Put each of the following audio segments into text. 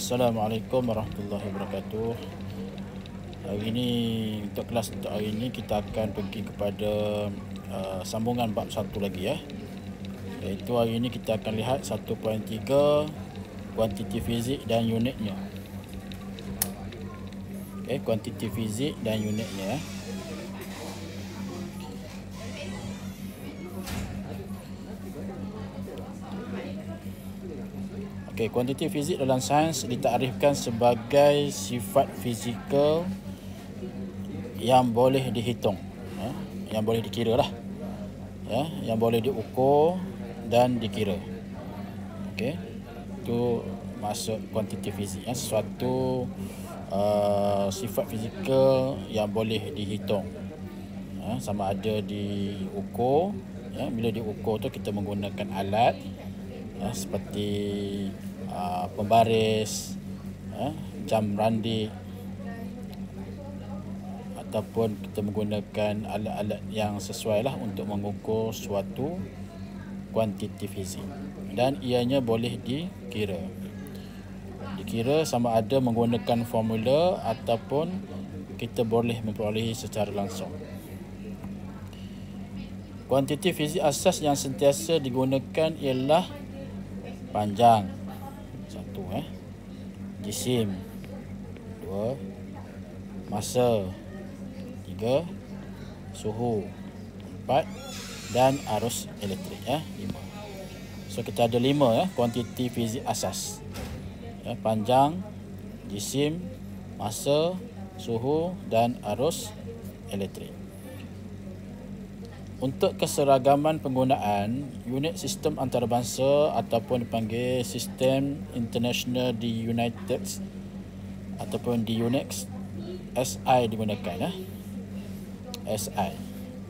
Assalamualaikum warahmatullahi wabarakatuh. Hari ini untuk kelas untuk hari ini kita akan pergi kepada uh, sambungan bab satu lagi ya. Iaitu hari ini kita akan lihat 1.3 kuantiti fizik dan unitnya. Okey, kuantiti fizik dan unitnya ya. Okey, kuantiti fizik dalam sains ditarifkan sebagai sifat fizikal yang boleh dihitung, ya, yang boleh dikira lah, ya, yang boleh diukur dan dikira. Okey, itu maksud kuantiti fizik, ya, sesuatu uh, sifat fizikal yang boleh dihitung, ya, sama ada diukur, ya, bila diukur tu kita menggunakan alat, ya, seperti uh, pembaris, uh, jam randik ataupun kita menggunakan alat-alat yang sesuai lah untuk mengukur suatu kuantiti fizik dan ianya boleh dikira. Dikira sama ada menggunakan formula ataupun kita boleh memperolehi secara langsung. Kuantiti fizik asas yang sentiasa digunakan ialah panjang satu eh. Jisim. Dua. Masa. Tiga. Suhu. Empat. Dan arus elektrik ya lima. So kita ada lima ya kuantiti fizik asas. Ya, panjang jisim masa suhu dan arus elektrik untuk keseragaman penggunaan, unit sistem antarabangsa ataupun dipanggil sistem international di United ataupun di UNEX SI digunakan ya. SI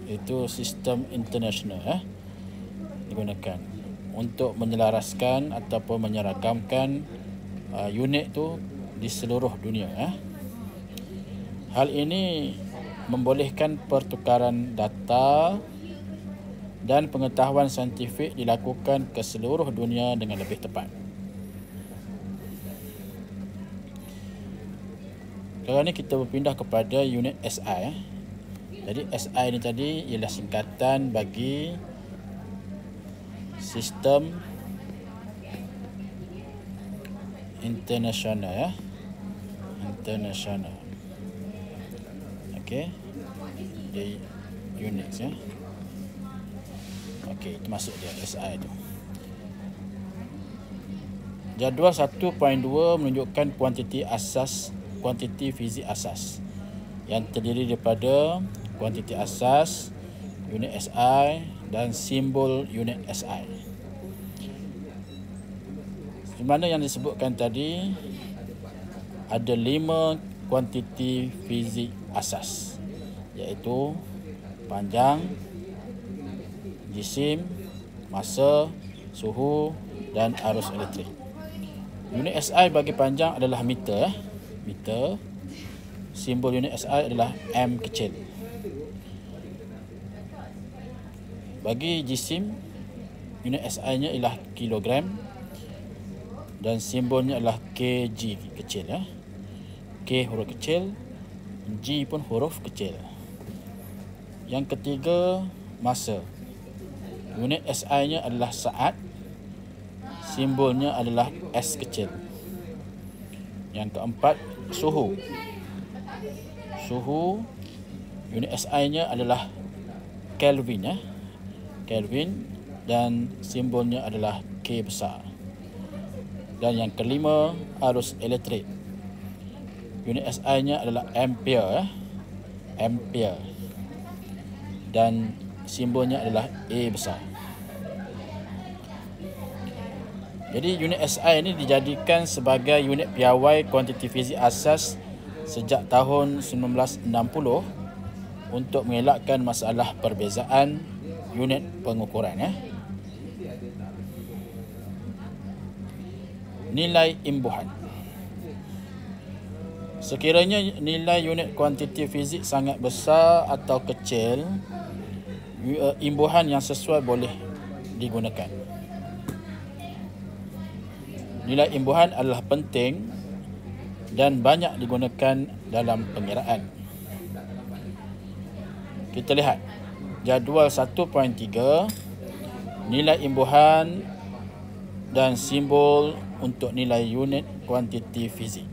itu sistem international ya digunakan untuk menyelaraskan ataupun menyeragamkan uh, unit tu di seluruh dunia ya. Hal ini membolehkan pertukaran data dan pengetahuan saintifik dilakukan ke seluruh dunia dengan lebih tepat. Sekarang ni kita berpindah kepada unit SI. Eh. Jadi SI ni tadi ialah singkatan bagi sistem international ya. International. Okey. Di unit ya. Okey, itu masuk dia SI tu. Jadual 1.2 menunjukkan kuantiti asas kuantiti fizik asas yang terdiri daripada kuantiti asas, unit SI dan simbol unit SI. Di mana yang disebutkan tadi ada lima kuantiti fizik asas iaitu panjang, jisim, masa, suhu dan arus elektrik. Unit SI bagi panjang adalah meter. Eh. Meter. Simbol unit SI adalah M kecil. Bagi jisim, unit SI-nya ialah kilogram dan simbolnya adalah kg kecil. Eh. K huruf kecil, G pun huruf kecil. Yang ketiga, masa. Unit SI-nya adalah saat. Simbolnya adalah S kecil. Yang keempat, suhu. Suhu unit SI-nya adalah Kelvin ya. Kelvin dan simbolnya adalah K besar. Dan yang kelima, arus elektrik. Unit SI-nya adalah ampere ya. Ampere. Dan simbolnya adalah A besar. Jadi unit SI ini dijadikan sebagai unit piawai kuantiti fizik asas sejak tahun 1960 untuk mengelakkan masalah perbezaan unit pengukuran ya. Nilai imbuhan. Sekiranya nilai unit kuantiti fizik sangat besar atau kecil, imbuhan yang sesuai boleh digunakan. Nilai imbuhan adalah penting dan banyak digunakan dalam pengiraan. Kita lihat jadual 1.3 nilai imbuhan dan simbol untuk nilai unit kuantiti fizik.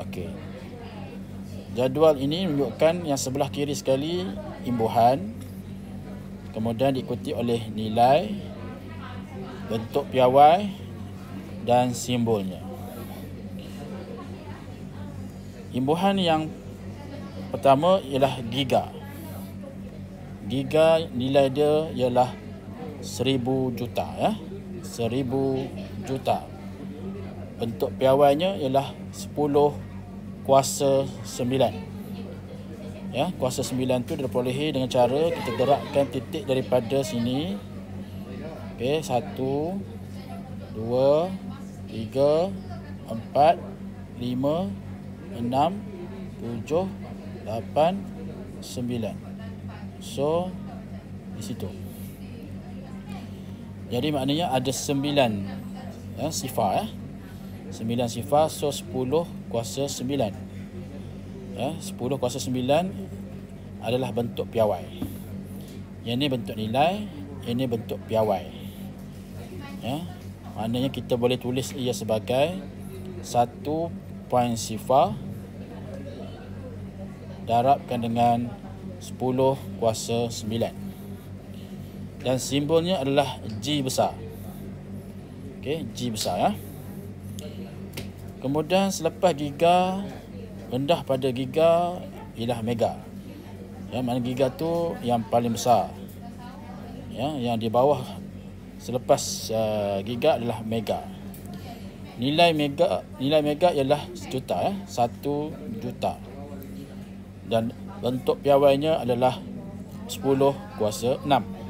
Okey. Jadual ini menunjukkan yang sebelah kiri sekali imbuhan kemudian diikuti oleh nilai bentuk piawai dan simbolnya. Imbuhan yang pertama ialah giga. Giga nilai dia ialah seribu juta ya. Seribu juta. Bentuk piawainya ialah sepuluh kuasa sembilan. Ya, kuasa sembilan tu diperolehi dengan cara kita gerakkan titik daripada sini. Okey, satu, dua, tiga, empat, lima, enam, tujuh, lapan, sembilan. So, di situ. Jadi maknanya ada sembilan ya, sifar ya. Sembilan sifar, so sepuluh kuasa sembilan. Ya, kuasa sembilan adalah bentuk piawai. Yang ini bentuk nilai, ini bentuk piawai. Ya, maknanya kita boleh tulis ia sebagai satu poin sifar darabkan dengan 10 kuasa 9 dan simbolnya adalah G besar. Okey, G besar ya. Kemudian selepas giga rendah pada giga ialah mega. Ya, mana giga tu yang paling besar. Ya, yang di bawah selepas uh, giga adalah mega. Nilai mega nilai mega ialah sejuta ya, satu juta. Dan bentuk piawainya adalah 10 kuasa 6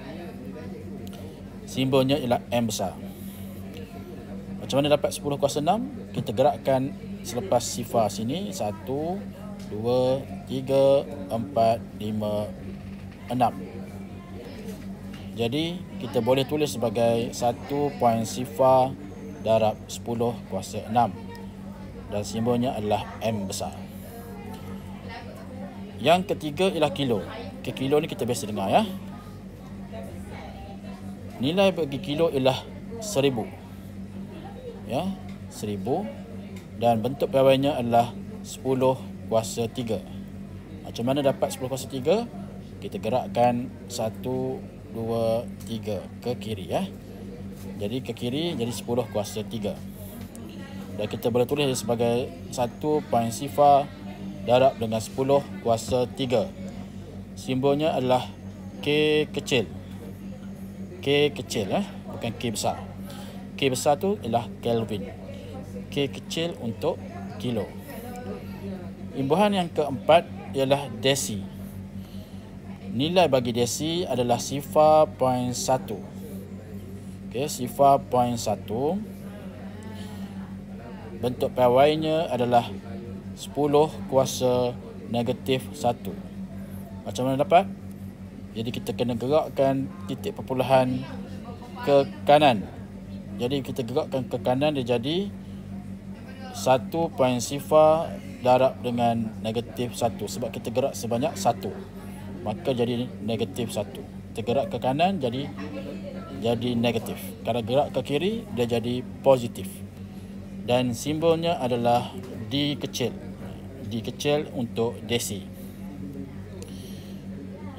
simbolnya ialah M besar. Macam mana dapat 10 kuasa 6? Kita gerakkan selepas sifar sini 1, 2, 3, 4, 5, 6. Jadi kita boleh tulis sebagai 1 poin sifar darab 10 kuasa 6. Dan simbolnya adalah M besar. Yang ketiga ialah kilo. Okay, kilo ni kita biasa dengar ya. Nilai bagi kilo ialah seribu. Ya, seribu. Dan bentuk piawainya adalah sepuluh kuasa tiga. Macam mana dapat sepuluh kuasa tiga? Kita gerakkan satu, dua, tiga ke kiri ya. Jadi ke kiri jadi sepuluh kuasa tiga. Dan kita boleh tulis sebagai satu poin sifar darab dengan sepuluh kuasa tiga. Simbolnya adalah K kecil. K kecil eh bukan K besar. K besar tu ialah Kelvin. K kecil untuk kilo. Imbuhan yang keempat ialah desi. Nilai bagi desi adalah sifar poin satu. Okey, sifar poin satu. Bentuk piawainya adalah 10 kuasa negatif 1. Macam mana dapat? Jadi kita kena gerakkan titik perpuluhan ke kanan. Jadi kita gerakkan ke kanan dia jadi satu poin sifar darab dengan negatif satu. Sebab kita gerak sebanyak satu. Maka jadi negatif satu. Kita gerak ke kanan jadi jadi negatif. Kalau gerak ke kiri dia jadi positif. Dan simbolnya adalah D kecil. D kecil untuk desi.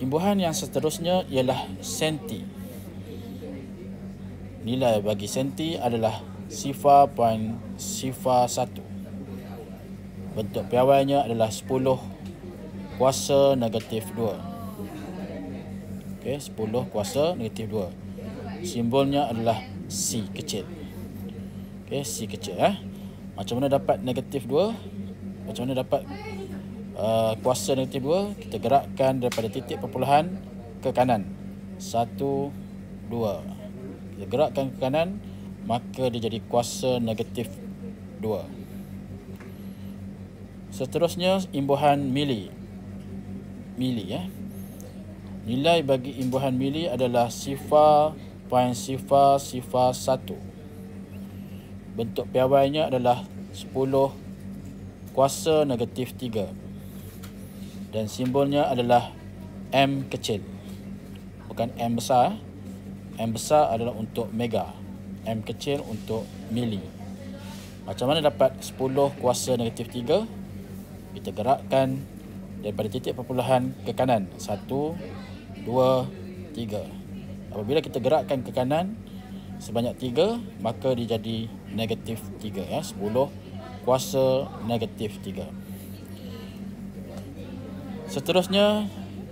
Imbuhan yang seterusnya ialah senti. Nilai bagi senti adalah sifar poin sifar satu. Bentuk piawainya adalah 10 kuasa negatif 2. Okey, 10 kuasa negatif 2. Simbolnya adalah C kecil. Okey, C kecil eh. Macam mana dapat negatif 2? Macam mana dapat uh, kuasa negatif 2 kita gerakkan daripada titik perpuluhan ke kanan 1 2 kita gerakkan ke kanan maka dia jadi kuasa negatif 2 seterusnya imbuhan mili. Mili ya. Nilai bagi imbuhan mili adalah sifar poin sifar sifar 1 bentuk piawainya adalah 10 kuasa negatif 3 dan simbolnya adalah M kecil. Bukan M besar M besar adalah untuk mega M kecil untuk mili macam mana dapat 10 kuasa negatif 3 kita gerakkan daripada titik perpuluhan ke kanan. 1 2 3 apabila kita gerakkan ke kanan sebanyak 3 maka dia jadi negatif 3 ya. 10 kuasa negatif 3 Seterusnya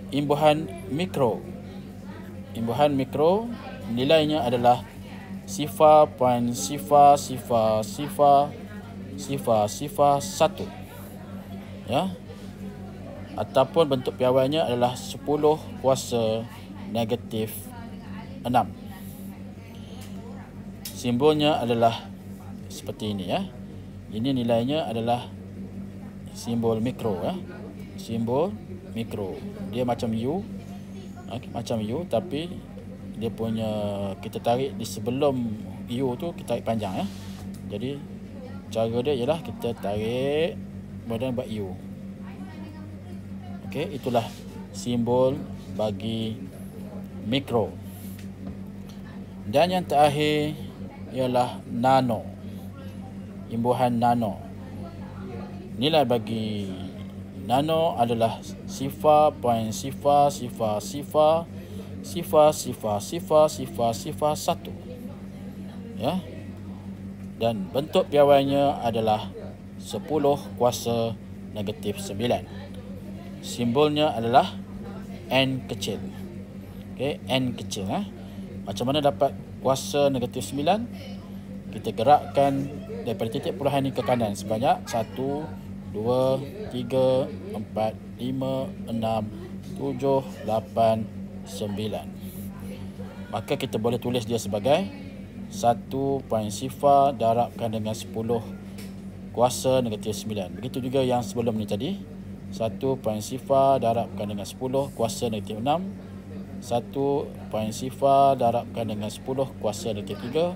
imbuhan mikro. Imbuhan mikro nilainya adalah sifar poin sifar sifar sifar sifar sifar satu. Ya. Ataupun bentuk piawainya adalah 10 kuasa negatif 6. Simbolnya adalah seperti ini ya. Ini nilainya adalah simbol mikro ya. Simbol mikro. Dia macam U. Okay, macam U tapi dia punya kita tarik di sebelum U tu kita tarik panjang ya. Jadi cara dia ialah kita tarik kemudian buat U. Okey, itulah simbol bagi mikro. Dan yang terakhir ialah nano. Imbuhan nano. Nilai bagi Nano adalah sifar poin sifar sifar sifar sifar sifar sifar sifar sifar satu. Ya. Dan bentuk piawainya adalah 10 kuasa negatif 9. Simbolnya adalah N kecil. Okay, N kecil. Eh. Macam mana dapat kuasa negatif 9? Kita gerakkan daripada titik puluhan ini ke kanan sebanyak 1, dua, tiga, empat, lima, enam, tujuh, lapan, sembilan. Maka kita boleh tulis dia sebagai satu poin sifar darabkan dengan sepuluh kuasa negatif sembilan. Begitu juga yang sebelum ni tadi. Satu poin sifar darabkan dengan sepuluh kuasa negatif enam. Satu poin sifar darabkan dengan sepuluh kuasa negatif tiga.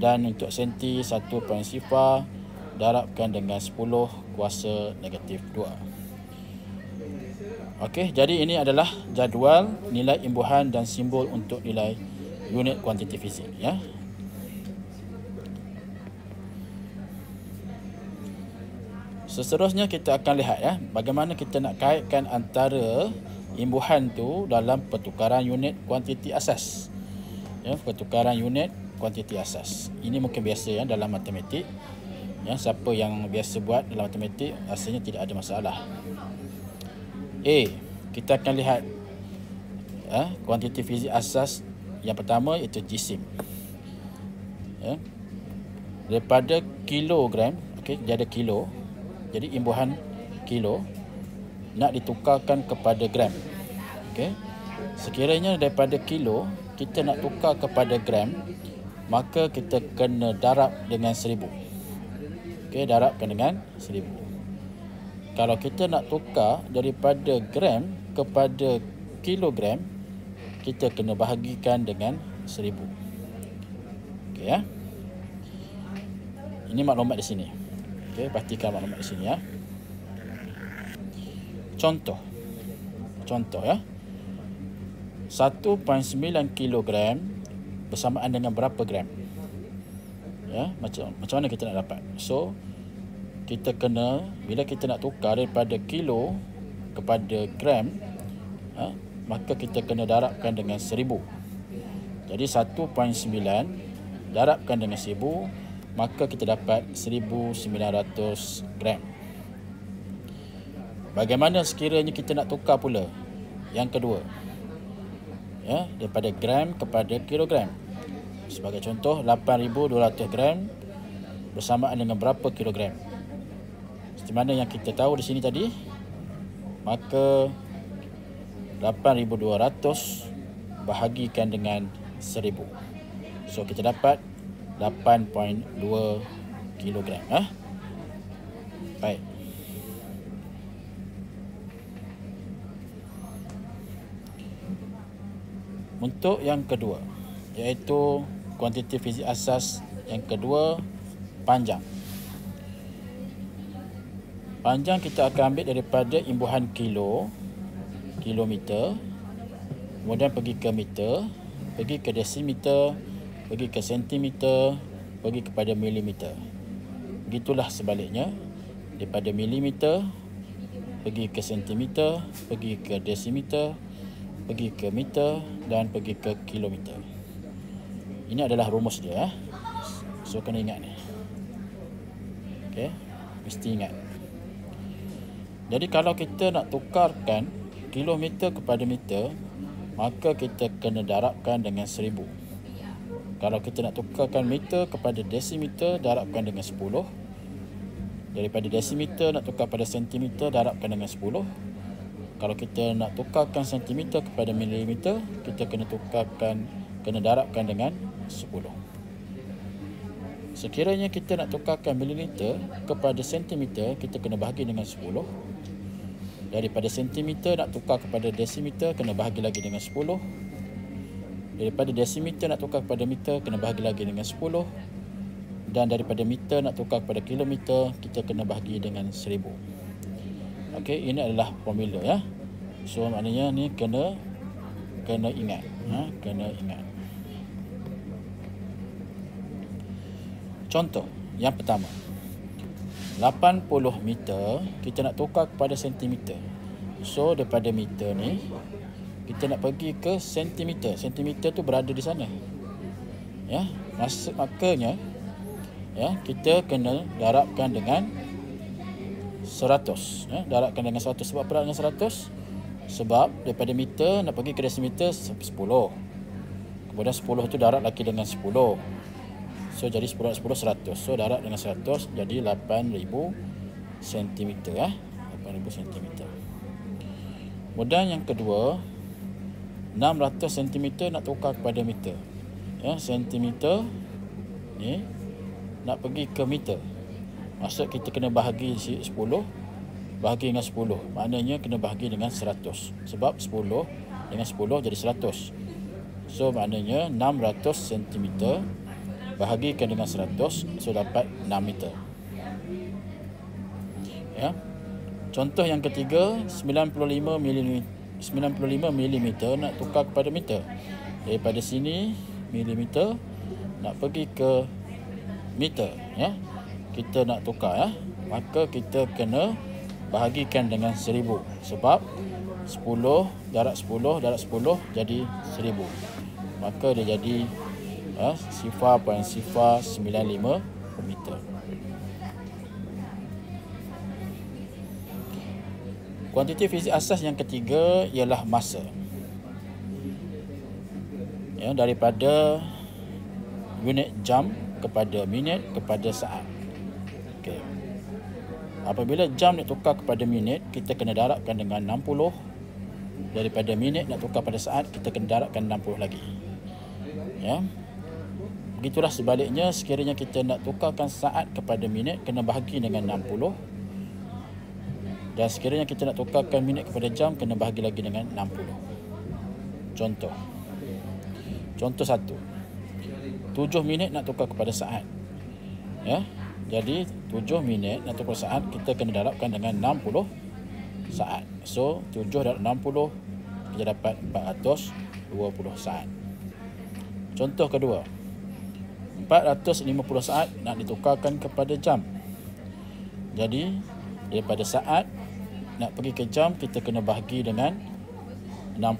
Dan untuk senti satu poin sifar darabkan dengan 10 kuasa negatif 2. Okey, jadi ini adalah jadual nilai imbuhan dan simbol untuk nilai unit kuantiti fizik ya. Seterusnya kita akan lihat ya bagaimana kita nak kaitkan antara imbuhan tu dalam pertukaran unit kuantiti asas. Ya, pertukaran unit kuantiti asas. Ini mungkin biasa ya dalam matematik ya, siapa yang biasa buat dalam matematik rasanya tidak ada masalah A kita akan lihat ya, kuantiti fizik asas yang pertama itu jisim ya. daripada kilogram okey dia ada kilo jadi imbuhan kilo nak ditukarkan kepada gram okey sekiranya daripada kilo kita nak tukar kepada gram maka kita kena darab dengan seribu Okey, darabkan dengan 1000. Kalau kita nak tukar daripada gram kepada kilogram, kita kena bahagikan dengan 1000. Okey ya. Ini maklumat di sini. Okey, pastikan maklumat di sini ya. Contoh. Contoh ya. 1.9 kilogram bersamaan dengan berapa gram? ya macam macam mana kita nak dapat so kita kena bila kita nak tukar daripada kilo kepada gram ha, maka kita kena darabkan dengan seribu. jadi 1.9 darabkan dengan seribu, maka kita dapat 1900 gram bagaimana sekiranya kita nak tukar pula yang kedua ya daripada gram kepada kilogram Sebagai contoh 8200 gram bersamaan dengan berapa kilogram. Seperti mana yang kita tahu di sini tadi. Maka 8200 bahagikan dengan 1000. So kita dapat 8.2 kilogram. Eh? Baik. Untuk yang kedua iaitu kuantiti fizik asas yang kedua panjang. Panjang kita akan ambil daripada imbuhan kilo, kilometer, kemudian pergi ke meter, pergi ke desimeter, pergi ke sentimeter, pergi kepada milimeter. Begitulah sebaliknya, daripada milimeter, pergi ke sentimeter, pergi ke desimeter, pergi ke meter dan pergi ke kilometer. Ini adalah rumus dia. Eh? So, kena ingat ni. Okay, mesti ingat. Jadi kalau kita nak tukarkan kilometer kepada meter, maka kita kena darabkan dengan seribu. Kalau kita nak tukarkan meter kepada desimeter, darabkan dengan sepuluh. Daripada desimeter nak tukar pada sentimeter, darabkan dengan sepuluh. Kalau kita nak tukarkan sentimeter kepada milimeter, kita kena tukarkan, kena darabkan dengan sepuluh. Sekiranya kita nak tukarkan mililiter kepada sentimeter, kita kena bahagi dengan daripada sentimeter nak tukar kepada desimeter kena bahagi lagi dengan 10 daripada desimeter nak tukar kepada meter kena bahagi lagi dengan 10 dan daripada meter nak tukar kepada kilometer kita kena bahagi dengan 1000 Okey, ini adalah formula ya. So maknanya ni kena kena ingat ha? kena ingat. Contoh yang pertama 80 meter kita nak tukar kepada sentimeter. So daripada meter ni kita nak pergi ke sentimeter. Sentimeter tu berada di sana. Ya, maksud makanya ya, kita kena darabkan dengan 100, ya, darabkan dengan 100 sebab apa dengan 100? Sebab daripada meter nak pergi ke desimeter 10. Kemudian 10 tu darab lagi dengan 10. So jadi 10 10 100. So darat dengan 100 jadi 8000 cm eh. 8000 cm. Kemudian yang kedua 600 cm nak tukar kepada meter. Ya, cm ni nak pergi ke meter. Maksud kita kena bahagi 10 bahagi dengan 10. Maknanya kena bahagi dengan 100. Sebab 10 dengan 10 jadi 100. So maknanya 600 cm bahagikan dengan 100 so dapat 6 meter. Ya. Contoh yang ketiga 95 mm 95 mm nak tukar kepada meter. Daripada sini milimeter nak pergi ke meter ya. Kita nak tukar ya. Maka kita kena bahagikan dengan 1000 sebab 10 darab 10 darab 10 jadi 1000 maka dia jadi ha, sifar poin sifar 95 meter. Kuantiti fizik asas yang ketiga ialah masa. Ya, daripada unit jam kepada minit kepada saat. Okey. Apabila jam nak tukar kepada minit, kita kena darabkan dengan 60. Daripada minit nak tukar pada saat, kita kena darabkan 60 lagi. Ya. Begitulah sebaliknya sekiranya kita nak tukarkan saat kepada minit kena bahagi dengan 60. Dan sekiranya kita nak tukarkan minit kepada jam kena bahagi lagi dengan 60. Contoh. Contoh satu. 7 minit nak tukar kepada saat. Ya. Jadi 7 minit nak tukar saat kita kena darabkan dengan 60 saat. So 7 darab 60 kita dapat 420 saat. Contoh kedua. 450 saat nak ditukarkan kepada jam. Jadi daripada saat nak pergi ke jam kita kena bahagi dengan 60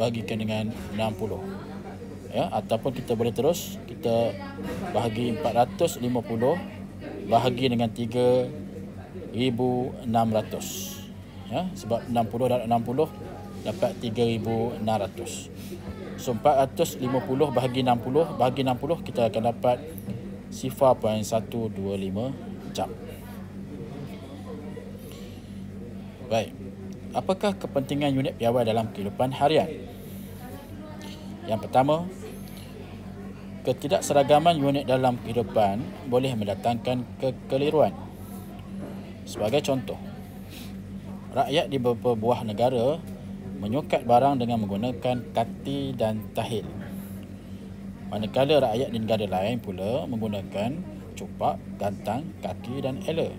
bahagikan dengan 60. Ya ataupun kita boleh terus kita bahagi 450 bahagi dengan 3600. Ya sebab 60 darab 60 dapat 3600. So 450 bahagi 60 bahagi 60 kita akan dapat sifar poin 125 jam. Baik. Apakah kepentingan unit piawai dalam kehidupan harian? Yang pertama, ketidakseragaman unit dalam kehidupan boleh mendatangkan kekeliruan. Sebagai contoh, rakyat di beberapa buah negara menyukat barang dengan menggunakan kati dan tahil. Manakala rakyat di negara lain pula menggunakan cupak, gantang, kaki dan ela.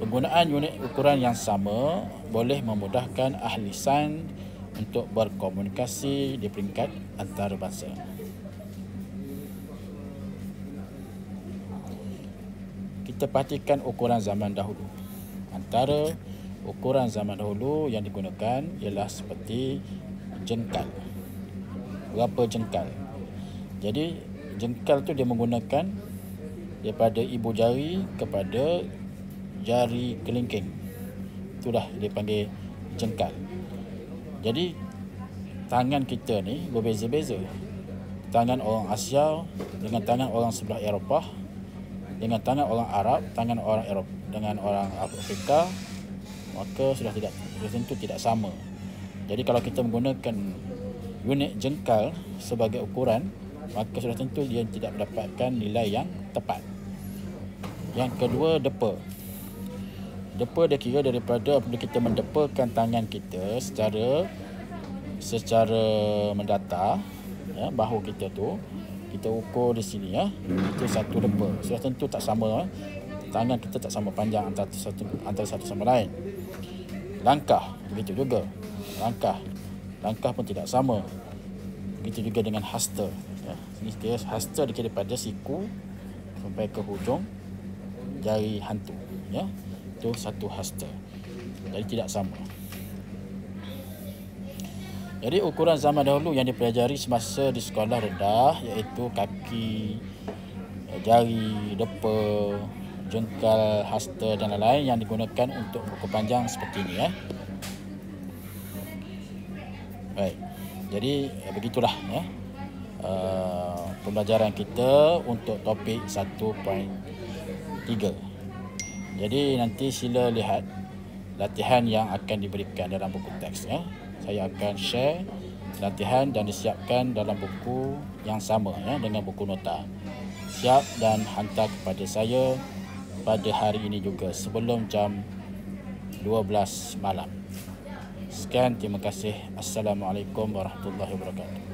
Penggunaan unit ukuran yang sama boleh memudahkan ahli sains untuk berkomunikasi di peringkat antarabangsa. Kita perhatikan ukuran zaman dahulu. Antara ukuran zaman dahulu yang digunakan ialah seperti jengkal. Berapa jengkal? Jadi jengkal tu dia menggunakan daripada ibu jari kepada jari kelingking. Itulah dia panggil jengkal. Jadi tangan kita ni berbeza-beza. Tangan orang Asia dengan tangan orang sebelah Eropah dengan tangan orang Arab, tangan orang Eropah dengan orang Afrika maka sudah tidak sudah tentu tidak sama. Jadi kalau kita menggunakan unit jengkal sebagai ukuran maka sudah tentu dia tidak mendapatkan nilai yang tepat. Yang kedua depa. Depa dia kira daripada apabila kita mendepakan tangan kita secara secara mendata ya, bahu kita tu kita ukur di sini ya itu satu depa sudah tentu tak sama ya. tangan kita tak sama panjang antara satu antara satu sama lain langkah. Begitu juga. Langkah. Langkah pun tidak sama. Begitu juga dengan hasta. Ya. Ini dia hasta dikira pada siku sampai ke hujung jari hantu. Ya. Itu satu hasta. Jadi tidak sama. Jadi ukuran zaman dahulu yang dipelajari semasa di sekolah rendah iaitu kaki, jari, depa, jengkal, hasta dan lain-lain yang digunakan untuk buku panjang seperti ini ya. Baik. Jadi begitulah ya. Uh, pembelajaran kita untuk topik 1.3. Jadi nanti sila lihat latihan yang akan diberikan dalam buku teks ya saya akan share latihan dan disiapkan dalam buku yang sama ya dengan buku nota. Siap dan hantar kepada saya pada hari ini juga sebelum jam 12 malam. Sekian terima kasih. Assalamualaikum warahmatullahi wabarakatuh.